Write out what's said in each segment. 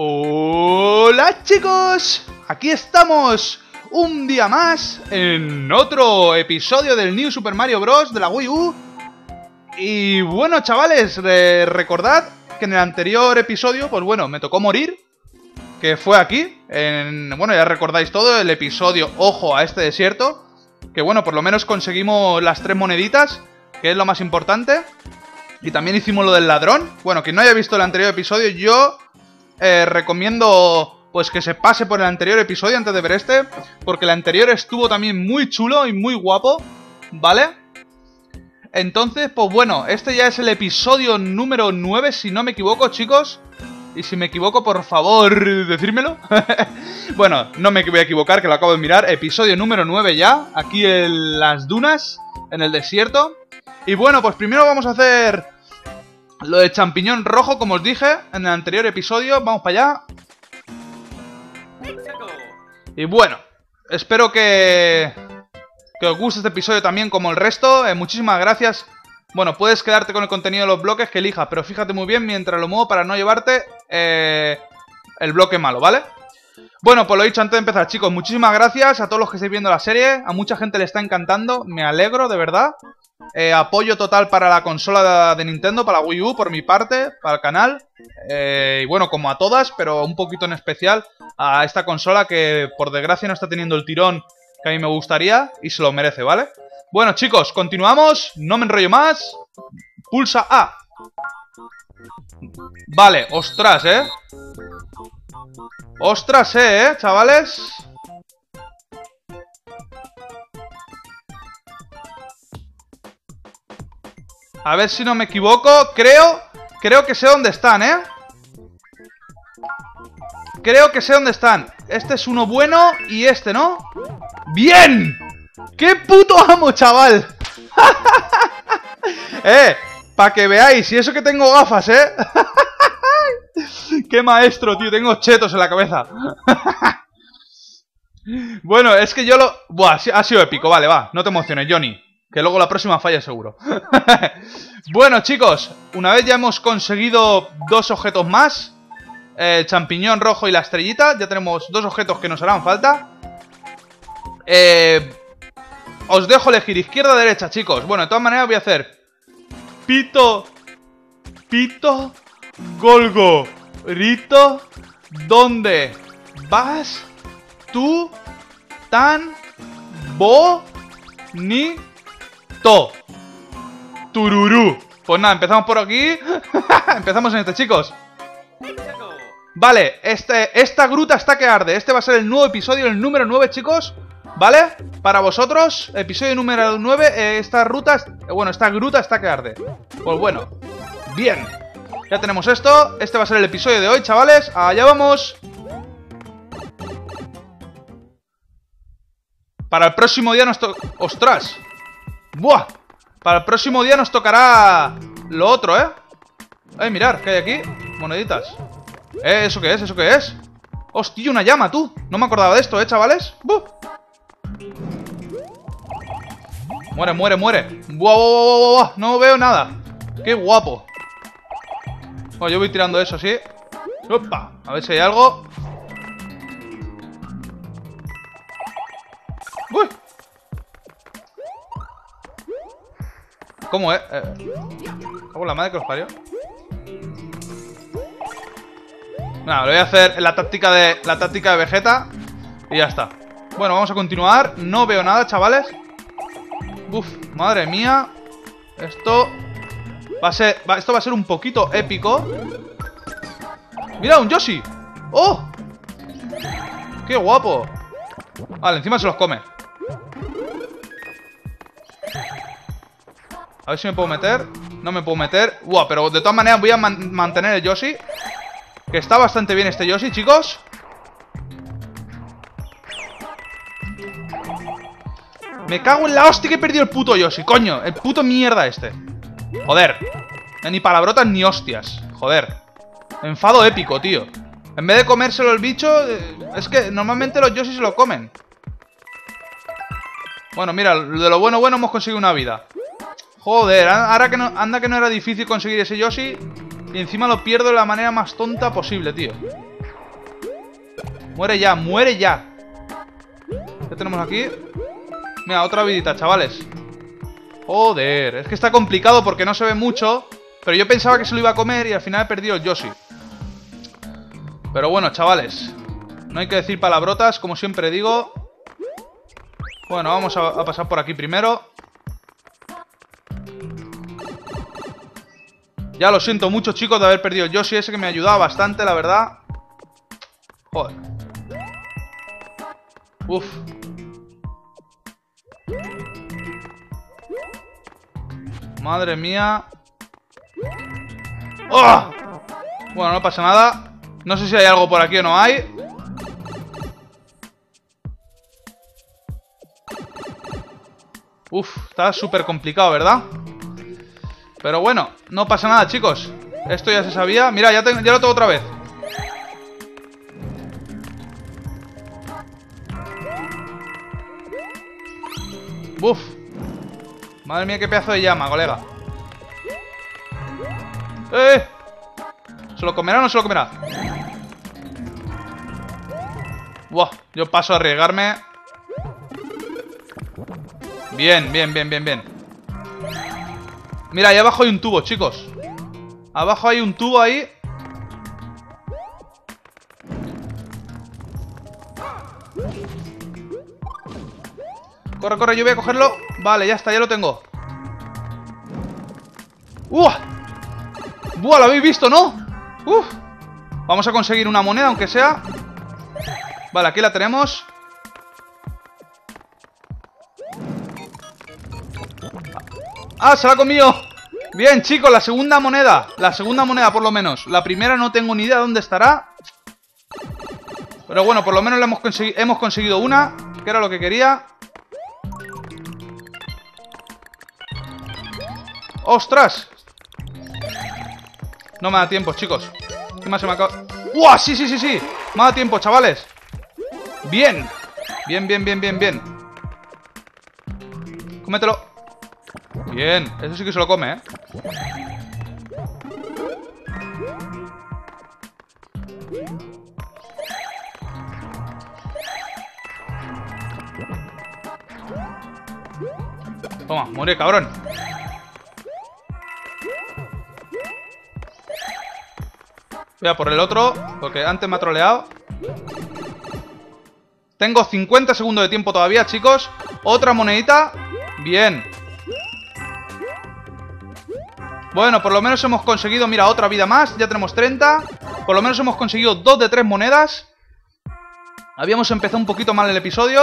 Hola chicos, aquí estamos un día más en otro episodio del New Super Mario Bros. de la Wii U. Y bueno chavales, recordad que en el anterior episodio, pues bueno, me tocó morir, que fue aquí, en, bueno ya recordáis todo, el episodio Ojo a este desierto, que bueno, por lo menos conseguimos las tres moneditas, que es lo más importante. Y también hicimos lo del ladrón. Bueno, quien no haya visto el anterior episodio, yo eh, recomiendo pues que se pase por el anterior episodio antes de ver este, porque el anterior estuvo también muy chulo y muy guapo, ¿vale? Entonces, pues bueno, este ya es el episodio número 9, si no me equivoco, chicos. Y si me equivoco, por favor, decírmelo. bueno, no me voy a equivocar, que lo acabo de mirar. Episodio número 9 ya, aquí en las dunas, en el desierto. Y bueno, pues primero vamos a hacer lo de champiñón rojo, como os dije en el anterior episodio. Vamos para allá. Y bueno, espero que, que os guste este episodio también como el resto. Eh, muchísimas gracias. Bueno, puedes quedarte con el contenido de los bloques que elijas, pero fíjate muy bien mientras lo muevo para no llevarte eh, el bloque malo, ¿vale? Bueno, pues lo dicho antes de empezar, chicos. Muchísimas gracias a todos los que estáis viendo la serie. A mucha gente le está encantando. Me alegro, de verdad. Eh, apoyo total para la consola de, Nintendo, para la Wii U, por mi parte, para el canal. Eh, y bueno, como a todas, pero un poquito en especial a esta consola que por desgracia no está teniendo el tirón que a mí me gustaría y se lo merece, ¿vale? Bueno, chicos, continuamos. No me enrollo más. Pulsa A. Vale, ostras, ¿eh? Ostras, ¿eh, chavales? A ver si no me equivoco. Creo, creo que sé dónde están, ¿eh? Creo que sé dónde están. Este es uno bueno y este, ¿no? ¡Bien! ¡Qué puto amo, chaval! ¡Eh! Para que veáis, y eso que tengo gafas, ¿eh? ¡Qué maestro, tío! Tengo chetos en la cabeza. bueno, es que yo lo... Buah, ha sido épico. Vale, va. No te emociones, Johnny. Que luego la próxima falla seguro. bueno, chicos, una vez ya hemos conseguido dos objetos más, el champiñón rojo y la estrellita, ya tenemos dos objetos que nos harán falta. Eh, os dejo elegir izquierda o derecha, chicos. Bueno, de todas maneras voy a hacer pito, pito, golgo, rito, ¿dónde vas tú tan bo ni To. Tururú. Pues nada, empezamos por aquí. empezamos en este, chicos. Vale, este, esta gruta está que arde. Este va a ser el nuevo episodio, el número 9, chicos. ¿Vale? Para vosotros, episodio número 9, eh, esta ruta, eh, bueno, esta gruta está que arde. Pues bueno, bien. Ya tenemos esto. Este va a ser el episodio de hoy, chavales. Allá vamos. Para el próximo día nos. ¡Ostras! ¡Buah! Para el próximo día nos tocará lo otro, ¿eh? Eh, mirar, ¿qué hay aquí? Moneditas Eh, ¿eso qué es? ¿Eso qué es? ¡Hostia, una llama, tú! No me acordaba de esto, ¿eh, chavales? ¡Buh! Muere, muere, muere ¡Buah, buah, buah, buah! No veo nada ¡Qué guapo! Bueno, yo voy tirando eso así ¡Opa! A ver si hay algo ¡Uy! ¿Cómo es? Eh, ¿Cómo la madre que los parió? Nada, lo voy a hacer la táctica de la táctica de Vegeta y ya está. Bueno, vamos a continuar. No veo nada, chavales. Uf, madre mía. Esto va a ser esto va a ser un poquito épico. Mira, un Yoshi. ¡Oh! ¡Qué guapo! Vale, encima se los come. A ver si me puedo meter. No me puedo meter. Buah, pero de todas maneras voy a mantener el Yoshi. Que está bastante bien este Yoshi, chicos. Me cago en la hostia que he perdido el puto Yoshi Coño, el puto mierda este. Joder. Ni palabrotas ni hostias. Joder. Enfado épico, tío. En vez de comérselo el bicho eh, Es que normalmente los Yoshi se lo comen. Bueno, mira, de lo bueno bueno hemos conseguido una vida Joder, ahora que no, anda que no era difícil conseguir ese Yoshi Y encima lo pierdo de la manera más tonta posible, tío Muere ya, muere ya. ¿Qué tenemos aquí? Mira, otra vidita, chavales. Joder, es que está complicado porque no se ve mucho. Pero yo pensaba que se lo iba a comer y al final he perdido el Yoshi. Pero bueno, chavales. No hay que decir palabrotas, como siempre digo. Bueno, vamos a, a pasar por aquí primero. Ya lo siento mucho, chicos, de haber perdido el Yoshi ese que me ayudaba bastante, la verdad. Joder. Uf. Madre mía. ¡Oh! Bueno, no pasa nada. No sé si hay algo por aquí o no hay. Uf, está súper complicado, ¿verdad? Pero bueno, no pasa nada, chicos. Esto ya se sabía. Mira, ya, ya lo tengo otra vez. Uf. Madre mía, qué pedazo de llama, colega. ¡Eh! ¿Se lo comerá o no se lo comerá? Buah, yo paso a arriesgarme. Bien, bien, bien, bien, bien. Mira, ahí abajo hay un tubo, chicos. Abajo hay un tubo ahí. Corre, corre, yo voy a cogerlo. Vale, ya está, ya lo tengo. ¡Uah! ¡Buah! ¿Lo habéis visto, no? ¡Uf! Vamos a conseguir una moneda, aunque sea. Vale, aquí la tenemos. ¡Ah, se la ha comido! Bien, chicos, la segunda moneda. La segunda moneda, por lo menos. La primera no tengo ni idea dónde estará. Pero bueno, por lo menos hemos, hemos conseguido una, que era lo que quería. ¡Ostras! No me da tiempo, chicos. ¿Qué más se me acaba? ¡Uah! Sí, sí, sí, sí. Me da tiempo, chavales. Bien. Bien, bien, bien, bien, bien. Cómetelo. Bien, eso sí que se lo come, ¿eh? Toma, muere, cabrón. Voy a por el otro, porque antes me ha troleado. Tengo 50 segundos de tiempo todavía, chicos. Otra monedita. Bien. Bueno, por lo menos hemos conseguido, mira, otra vida más. Ya tenemos 30. Por lo menos hemos conseguido dos de tres monedas. Habíamos empezado un poquito mal el episodio.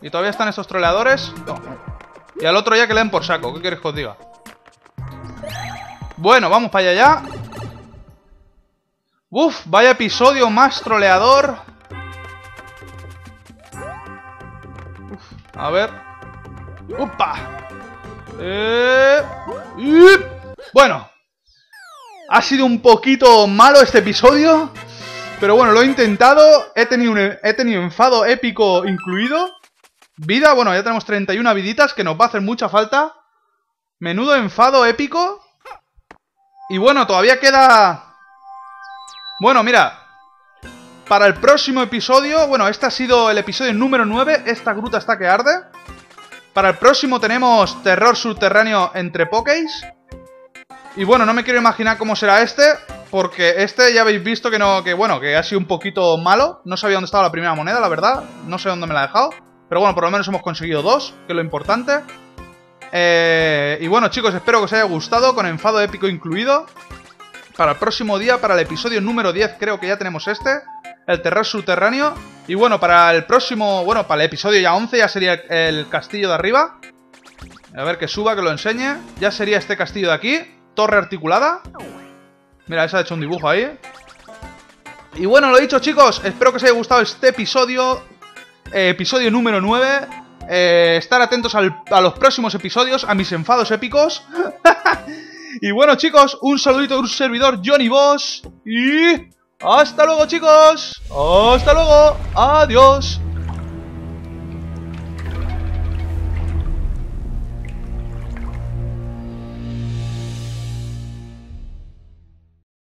Y todavía están estos troleadores. Y al otro ya que le den por saco. ¿Qué quieres que os diga? Bueno, vamos para allá ya. Uf, vaya episodio más troleador. a ver. ¡Upa! Eh... Bueno, ha sido un poquito malo este episodio, pero bueno, lo he intentado, he tenido, he tenido enfado épico incluido. Vida, bueno, ya tenemos 31 viditas, que nos va a hacer mucha falta. Menudo enfado épico. Y bueno, todavía queda... Bueno, mira, para el próximo episodio, bueno, este ha sido el episodio número 9, esta gruta está que arde. Para el próximo tenemos terror subterráneo entre pokés. Y bueno, no me quiero imaginar cómo será este, porque este ya habéis visto que no, que bueno, que ha sido un poquito malo. No sabía dónde estaba la primera moneda, la verdad. No sé dónde me la ha dejado. Pero bueno, por lo menos hemos conseguido dos, que es lo importante. Eh, y bueno, chicos, espero que os haya gustado, con enfado épico incluido. Para el próximo día, para el episodio número 10, creo que ya tenemos este. El terror subterráneo. Y bueno, para el próximo, bueno, para el episodio ya 11 ya sería el castillo de arriba. A ver que suba, que lo enseñe. Ya sería este castillo de aquí torre articulada. Mira, esa ha hecho un dibujo ahí. Y bueno, lo dicho chicos, espero que os haya gustado este episodio. Eh, episodio número 9. Eh, estar atentos a los próximos episodios, a mis enfados épicos. y bueno chicos, un saludito de un servidor Johnny Boss. Y... Hasta luego chicos. Hasta luego. Adiós.